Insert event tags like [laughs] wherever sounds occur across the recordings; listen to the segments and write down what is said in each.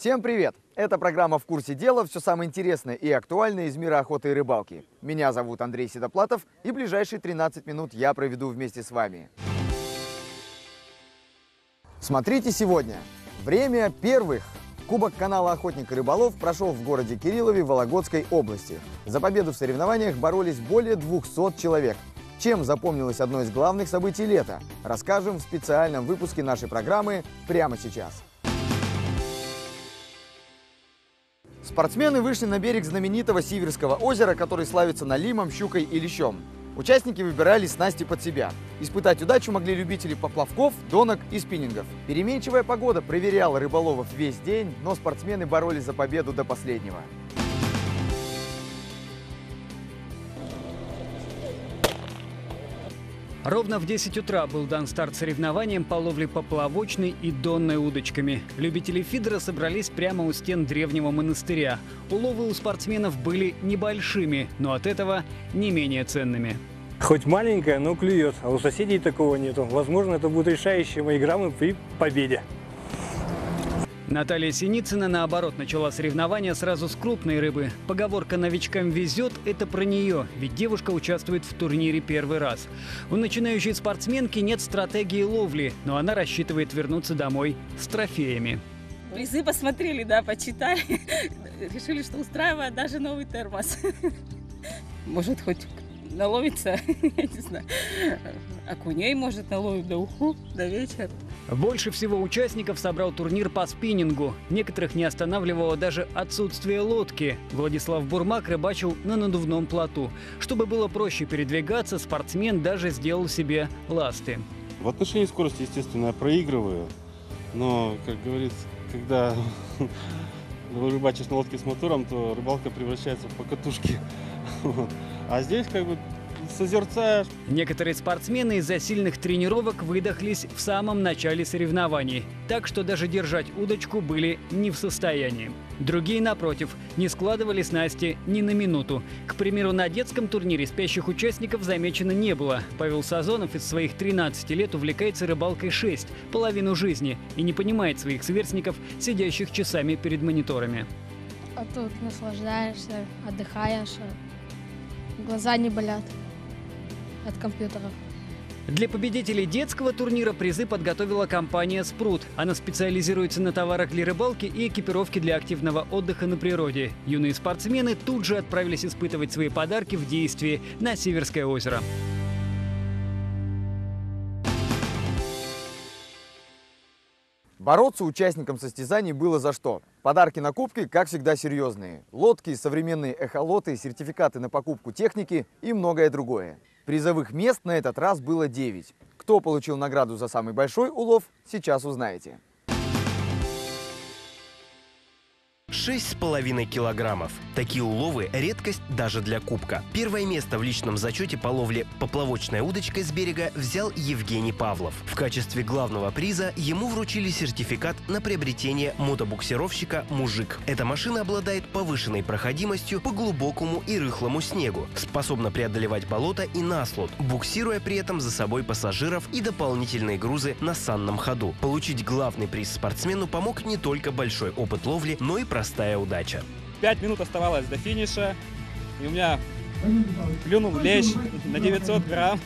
Всем привет! Это программа «В курсе дела». Все самое интересное и актуальное из мира охоты и рыбалки. Меня зовут Андрей Седоплатов, и ближайшие 13 минут я проведу вместе с вами. Смотрите сегодня. Время первых. Кубок канала «Охотник и рыболов» прошел в городе Кириллове Вологодской области. За победу в соревнованиях боролись более 200 человек. Чем запомнилось одно из главных событий лета? Расскажем в специальном выпуске нашей программы прямо сейчас. Спортсмены вышли на берег знаменитого Сиверского озера, который славится налимом, щукой и лещом. Участники выбирали снасти под себя. Испытать удачу могли любители поплавков, донок и спиннингов. Переменчивая погода проверяла рыболовов весь день, но спортсмены боролись за победу до последнего. Ровно в 10 утра был дан старт соревнованиям по ловле поплавочной и донной удочками. Любители фидера собрались прямо у стен древнего монастыря. Уловы у спортсменов были небольшими, но от этого не менее ценными. Хоть маленькая, но клюет, а у соседей такого нету. Возможно, это будут решающие мои граммы при победе. Наталья Синицына, наоборот, начала соревнования сразу с крупной рыбы. Поговорка «новичкам везет» — это про нее, ведь девушка участвует в турнире первый раз. У начинающей спортсменки нет стратегии ловли, но она рассчитывает вернуться домой с трофеями. Призы посмотрели, да, почитали. [laughs] Решили, что устраивает даже новый термос. [laughs] Может, хоть наловится, [laughs] я не знаю. Окуней может наловить до уху, до вечера. Больше всего участников собрал турнир по спиннингу. Некоторых не останавливало даже отсутствие лодки. Владислав Бурмак рыбачил на надувном плоту. Чтобы было проще передвигаться, спортсмен даже сделал себе ласты. В отношении скорости, естественно, я проигрываю. Но, как говорится, когда [laughs] рыбачишь на лодке с мотором, то рыбалка превращается в покатушки. [laughs] А здесь как бы созерцаешь. Некоторые спортсмены из-за сильных тренировок выдохлись в самом начале соревнований, так что даже держать удочку были не в состоянии. Другие, напротив, не складывали снасти ни на минуту. К примеру, на детском турнире спящих участников замечено не было. Павел Сазонов из своих 13 лет увлекается рыбалкой 6, половину жизни, и не понимает своих сверстников, сидящих часами перед мониторами. А тут наслаждаешься, отдыхаешь, глаза не болят от компьютеров. Для победителей детского турнира призы подготовила компания «Спрут». Она специализируется на товарах для рыбалки и экипировке для активного отдыха на природе. Юные спортсмены тут же отправились испытывать свои подарки в действии на Северское озеро. Бороться участникам состязаний было за что. Подарки на кубки, как всегда, серьезные. Лодки, современные эхолоты, сертификаты на покупку техники и многое другое. Призовых мест на этот раз было 9. Кто получил награду за самый большой улов, сейчас узнаете. 6,5 килограммов. Такие уловы – редкость даже для кубка. Первое место в личном зачете по ловле поплавочной удочкой с берега взял Евгений Павлов. В качестве главного приза ему вручили сертификат на приобретение мотобуксировщика «Мужик». Эта машина обладает повышенной проходимостью по глубокому и рыхлому снегу, способна преодолевать болото и наслод, буксируя при этом за собой пассажиров и дополнительные грузы на санном ходу. Получить главный приз спортсмену помог не только большой опыт ловли, но и простая удача. Пять минут оставалось до финиша, и у меня клюнул лещ на 900 грамм.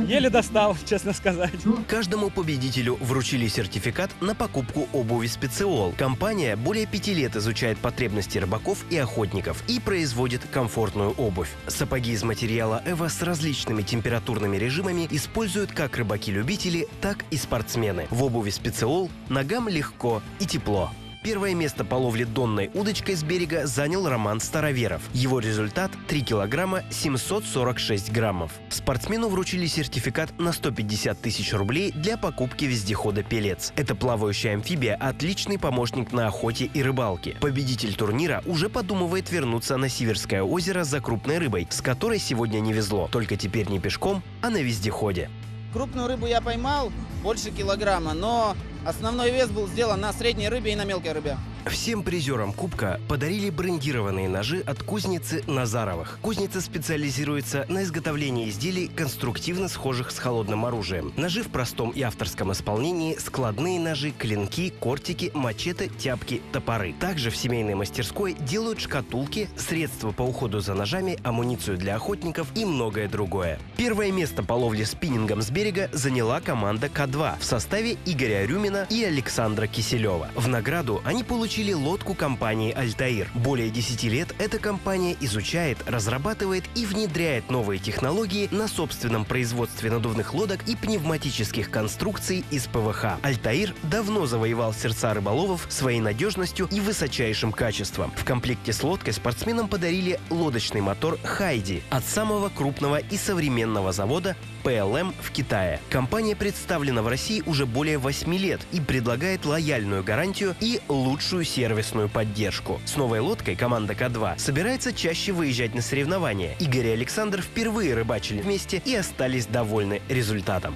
Еле достал, честно сказать. Каждому победителю вручили сертификат на покупку обуви «Специол». Компания более пяти лет изучает потребности рыбаков и охотников и производит комфортную обувь. Сапоги из материала «Эва» с различными температурными режимами используют как рыбаки-любители, так и спортсмены. В обуви «Специол» ногам легко и тепло. Первое место по ловле донной удочкой с берега занял Роман Староверов. Его результат – 3 килограмма 746 граммов. Спортсмену вручили сертификат на 150 тысяч рублей для покупки вездехода «Пелец». Это плавающая амфибия – отличный помощник на охоте и рыбалке. Победитель турнира уже подумывает вернуться на Сиверское озеро за крупной рыбой, с которой сегодня не везло. Только теперь не пешком, а на вездеходе. Крупную рыбу я поймал, больше килограмма, но основной вес был сделан на средней рыбе и на мелкой рыбе. Всем призерам Кубка подарили брендированные ножи от кузницы Назаровых. Кузница специализируется на изготовлении изделий, конструктивно схожих с холодным оружием. Ножи в простом и авторском исполнении, складные ножи, клинки, кортики, мачете, тяпки, топоры. Также в семейной мастерской делают шкатулки, средства по уходу за ножами, амуницию для охотников и многое другое. Первое место по ловле спиннингом с берега заняла команда К2 в составе Игоря Рюмина и Александра Киселева. В награду они получили лодку компании «Альтаир». Более 10 лет эта компания изучает, разрабатывает и внедряет новые технологии на собственном производстве надувных лодок и пневматических конструкций из ПВХ. «Альтаир» давно завоевал сердца рыболовов своей надежностью и высочайшим качеством. В комплекте с лодкой спортсменам подарили лодочный мотор «Хайди» от самого крупного и современного завода PLM в Китае. Компания представлена в России уже более 8 лет и предлагает лояльную гарантию и лучшую сервисную поддержку. С новой лодкой команда К2 собирается чаще выезжать на соревнования. Игорь и Александр впервые рыбачили вместе и остались довольны результатом.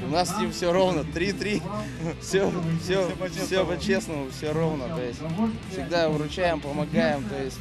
У нас с ним все ровно, 3-3. Все, все, все по-честному, все ровно. То есть всегда вручаем, помогаем, то есть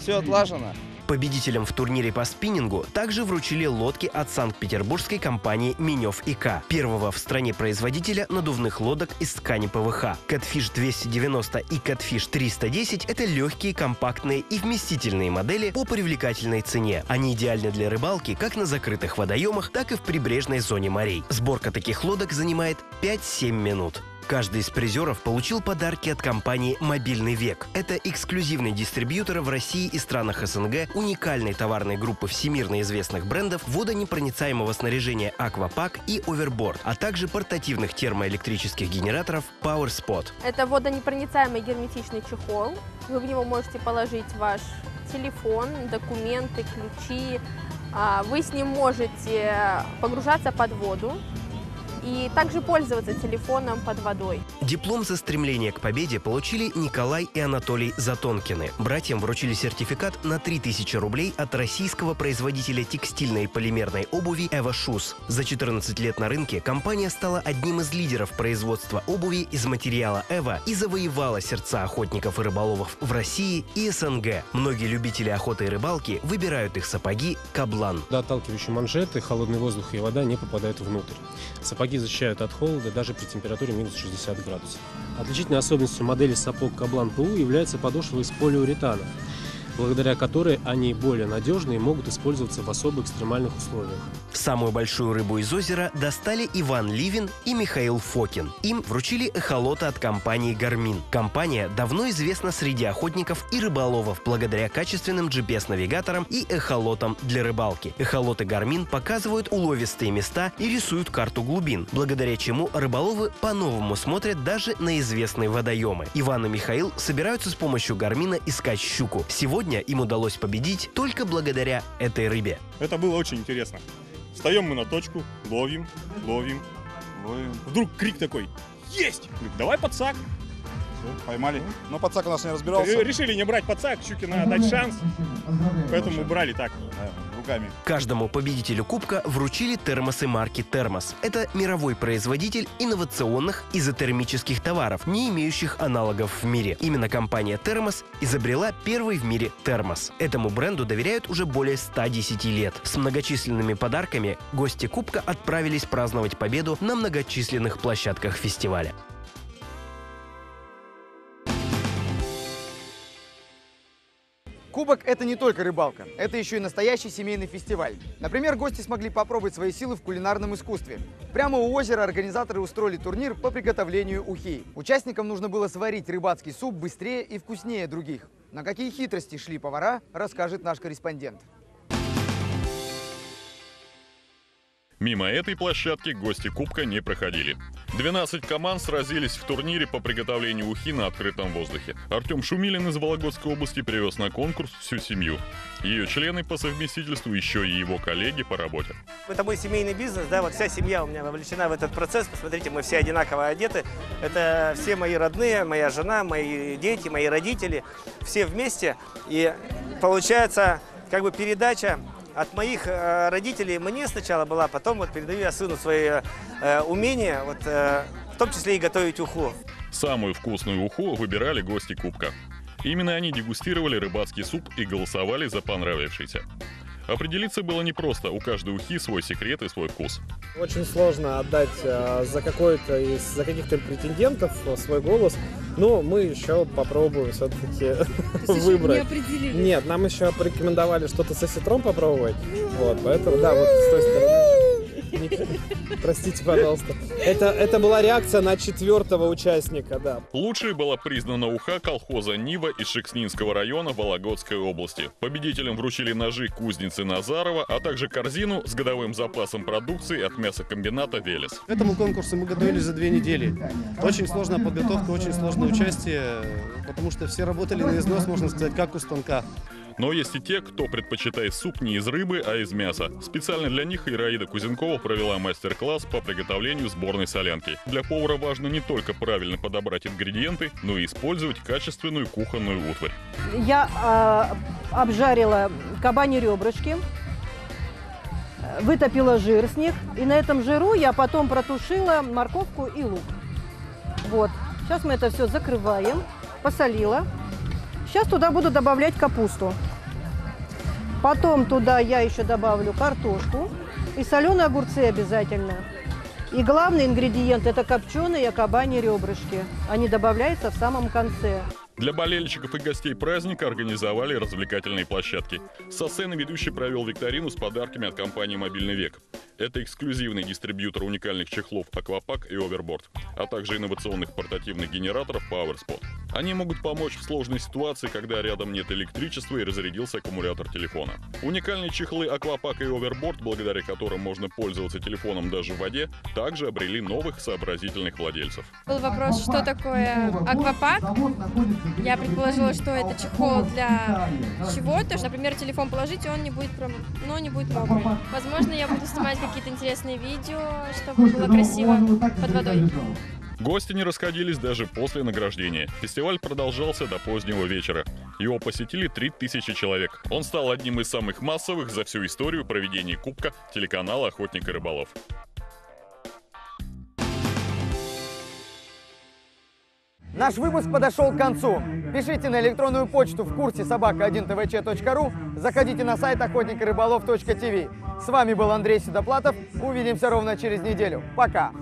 все отлажено. Победителям в турнире по спиннингу также вручили лодки от санкт-петербургской компании «Минев ИК», первого в стране производителя надувных лодок из ткани ПВХ. Catfish 290 и Catfish 310 — это легкие, компактные и вместительные модели по привлекательной цене. Они идеальны для рыбалки как на закрытых водоемах, так и в прибрежной зоне морей. Сборка таких лодок занимает 5-7 минут. Каждый из призеров получил подарки от компании «Мобильный век». Это эксклюзивный дистрибьютор в России и странах СНГ уникальной товарной группы всемирно известных брендов водонепроницаемого снаряжения «Аквапак» и «Оверборд», а также портативных термоэлектрических генераторов «PowerSpot». Это водонепроницаемый герметичный чехол. Вы в него можете положить ваш телефон, документы, ключи. А, Вы с ним можете погружаться под воду и также пользоваться телефоном под водой. Диплом за стремление к победе получили Николай и Анатолий Затонкины. Братьям вручили сертификат на 3000 рублей от российского производителя текстильной и полимерной обуви «Эва Шус». За 14 лет на рынке компания стала одним из лидеров производства обуви из материала «Эва» и завоевала сердца охотников и рыболовов в России и СНГ. Многие любители охоты и рыбалки выбирают их сапоги «Каблан». Водоотталкивающей манжеты холодный воздух и вода не попадают внутрь. Сапоги защищают от холода даже при температуре минус 60 градусов. Отличительной особенностью модели сапог Каблан ПУ является подошва из полиуретана, благодаря которой они более надежны и могут использоваться в особо экстремальных условиях. Самую большую рыбу из озера достали Иван Ливин и Михаил Фокин. Им вручили эхолота от компании «Гармин». Компания давно известна среди охотников и рыболовов благодаря качественным GPS-навигаторам и эхолотам для рыбалки. Эхолоты «Гармин» показывают уловистые места и рисуют карту глубин, благодаря чему рыболовы по-новому смотрят даже на известные водоемы. Иван и Михаил собираются с помощью «Гармина» искать щуку. Сегодня им удалось победить только благодаря этой рыбе. Это было очень интересно. Встаем мы на точку, ловим, ловим, ловим. Вдруг крик такой. Есть! Давай подсак. Все, поймали. Но подсак у нас не разбирался. Решили не брать подсак, щуке надо дать шанс. Поэтому брали так, руками. Каждому победителю Кубка вручили термосы марки «Термос». Это мировой производитель инновационных изотермических товаров, не имеющих аналогов в мире. Именно компания «Термос» изобрела первый в мире термос. Этому бренду доверяют уже более 110 лет. С многочисленными подарками гости Кубка отправились праздновать победу на многочисленных площадках фестиваля. Кубок – это не только рыбалка, это еще и настоящий семейный фестиваль. Например, гости смогли попробовать свои силы в кулинарном искусстве. Прямо у озера организаторы устроили турнир по приготовлению ухи. Участникам нужно было сварить рыбацкий суп быстрее и вкуснее других. На какие хитрости шли повара, расскажет наш корреспондент. Мимо этой площадки гости Кубка не проходили. 12 команд сразились в турнире по приготовлению ухи на открытом воздухе. Артем Шумилин из Вологодской области привез на конкурс всю семью. Ее члены по совместительству еще и его коллеги по работе. Это мой семейный бизнес, да, вот вся семья у меня вовлечена в этот процесс. Посмотрите, мы все одинаково одеты. Это все мои родные, моя жена, мои дети, мои родители, все вместе. И получается как бы передача от моих э, родителей мне сначала была, потом вот передаю я сыну свои э, умения, вот, э, в том числе и готовить уху. Самую вкусную уху выбирали гости Кубка. Именно они дегустировали рыбацкий суп и голосовали за понравившийся. Определиться было непросто, у каждой ухи свой секрет и свой вкус. Очень сложно отдать э, за какой-то из за каких-то претендентов э, свой голос. Но мы еще попробуем все-таки [laughs] выбрать. не? Нет, нам еще порекомендовали что-то со ситром попробовать. Вот, поэтому, да, вот с той стороны. Простите, пожалуйста. Это, это была реакция на четвертого участника, да. Лучшей была признана уха колхоза Нива из Шекснинского района Вологодской области. Победителям вручили ножи кузницы Назарова, а также корзину с годовым запасом продукции от мясокомбината «Велес». К этому конкурсу мы готовились за две недели. Очень сложная подготовка, очень сложное участие, потому что все работали на износ, можно сказать, как у станка. Но есть и те, кто предпочитает суп не из рыбы, а из мяса. Специально для них Ираида Кузенкова провела мастер-класс по приготовлению сборной солянки. Для повара важно не только правильно подобрать ингредиенты, но и использовать качественную кухонную утварь. Я э, обжарила кабани ребрышки, вытопила жир с них, и на этом жиру я потом протушила морковку и лук. Вот. Сейчас мы это все закрываем, посолила. Сейчас туда буду добавлять капусту. Потом туда я еще добавлю картошку и соленые огурцы обязательно. И главный ингредиент – это копченые кабани ребрышки. Они добавляются в самом конце. Для болельщиков и гостей праздника организовали развлекательные площадки. Со сцены ведущий провел викторину с подарками от компании «Мобильный век». Это эксклюзивный дистрибьютор уникальных чехлов «Аквапак» и «Оверборд», а также инновационных портативных генераторов PowerSpot. Они могут помочь в сложной ситуации, когда рядом нет электричества и разрядился аккумулятор телефона. Уникальные чехлы «Аквапак» и «Оверборд», благодаря которым можно пользоваться телефоном даже в воде, также обрели новых сообразительных владельцев. Был вопрос, что такое аквапак. Я предположила, что это чехол для чего-то. Например, телефон положить, и он не будет, пром... но не будет мокрый. Возможно, я буду снимать какие-то интересные видео, чтобы было красиво под водой. Гости не расходились даже после награждения. Фестиваль продолжался до позднего вечера. Его посетили 3000 человек. Он стал одним из самых массовых за всю историю проведения Кубка телеканала «Охотник и рыболов». Наш выпуск подошел к концу. Пишите на электронную почту в курсе собака1tvч.ру, заходите на сайт охотникорыболов.тв. С вами был Андрей Седоплатов. Увидимся ровно через неделю. Пока!